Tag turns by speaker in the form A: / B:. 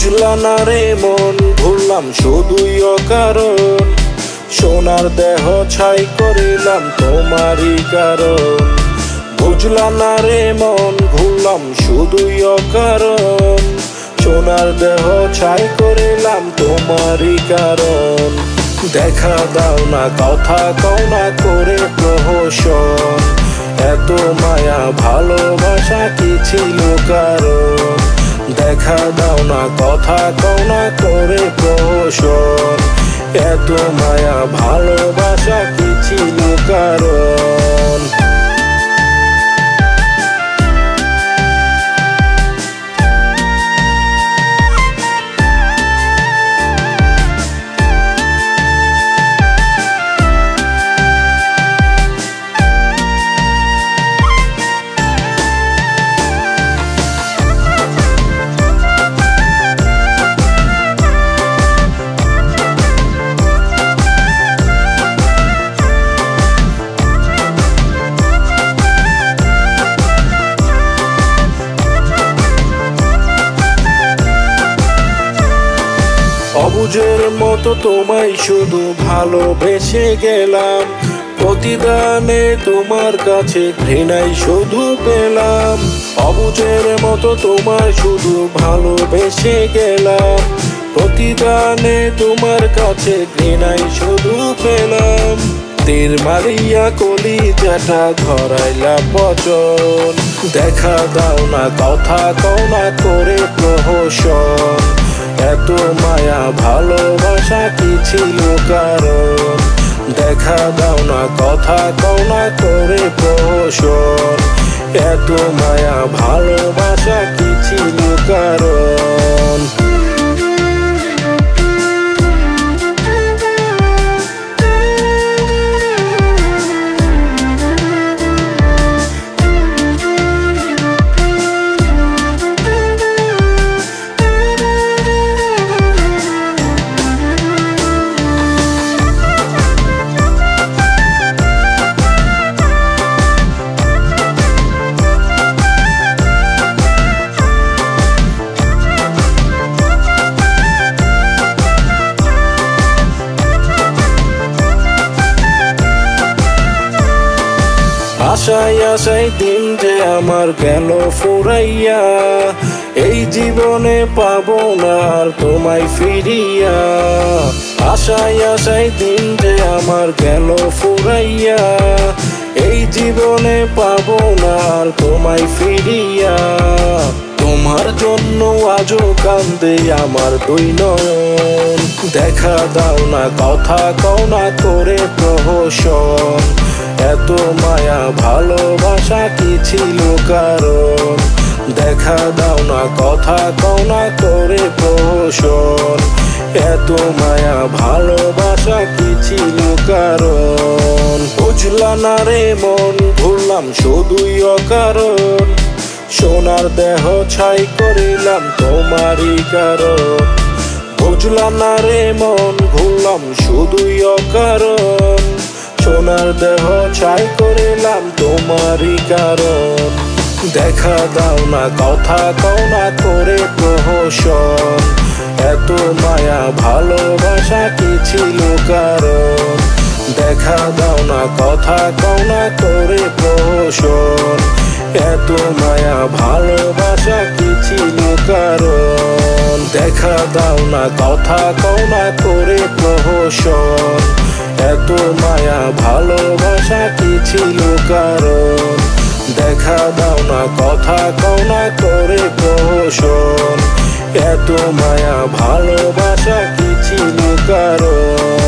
A: বুঝলা না রে মন, ভুললাম শুধুই অকারণ। সোনার দেহ ছাই করিলাম তোমারই কারণ। বুঝলা না রে মন, ভুললাম শুধুই অকারণ। সোনার দেহ ছাই করিলাম তোমারই কারণ। দেখা দাও না, কথা কও না করে প্রহসন। এত মায়া, ভালোবাসা কি ছিল কারণ। দেখা দাও না কথা কও না করে প্রশ্ন। এত মায়া ভালোবাসা কি ছিল কারণ। অবুজের মতো তোমায় শুধু ভালোবেসে গেলাম। প্রতিদানে তোমার কাছে ঘৃণাই শুধু পেলাম। অবুজের মতো তোমায় শুধু ভালোবেসে গেলাম। প্রতিদানে তোমার কাছে ঘৃণাই শুধু পেলাম। তীর মারিয়া কলি যেটা ধরাইলা পচন। দেখা দাও না, কথা কও না করে প্রহসন। এত মায়া, ভালোবাসা কি ছিল কারণ? দেখা দাও না, কথা কও না, করে পোষণ। এত মায়া, ভালোবাসা কি ছিল কারণ? আশাই আশাই দিন যে আমার গেল ফুরাইয়া, এই জীবনে পাবো না আর তোমায় ফিরিয়া। আশাই আশাই দিন যে আমার গেল ফুরাইয়া, এই জীবনে পাবো না আর তোমায় ফিরিয়া। তোমার জন্য আজও কান্দে আমার দুই নয়ন। দেখা দাও না, কথা কও না করে প্রহসন। এত মায়া, ভালোবাসা কি ছিল কারণ। দেখা দাও না, কথা কও না করে পোষণ এত মায়া, ভালোবাসা কি ছিল কারণ। বুঝলা না রে মন, ভুললাম শুধুই অকারণ। সোনার দেহ ছাই করিলাম তোমারই কারণ। বুঝলা না রে মন, ভুললাম শুধুই অকারণ। সোনার দেহ ছাই করিলাম তোমারই কারণ। দেখা দাও না, কথা কও না করে প্রহসন। এত মায়া, ভালোবাসা কি ছিল কারণ দেখা দাও না, কথা কও না করে প্রহসন। এত মায়া, ভালোবাসা কি ছিল কারণ দেখা দাও না, কথা কও না করে প্রহসন। এত মায়া, ভালোবাসা কি ছিল কারণ। দেখা দাও না, কথা কও না করে প্রহসন। এত মায়া, ভালোবাসা কি ছিল কারণ।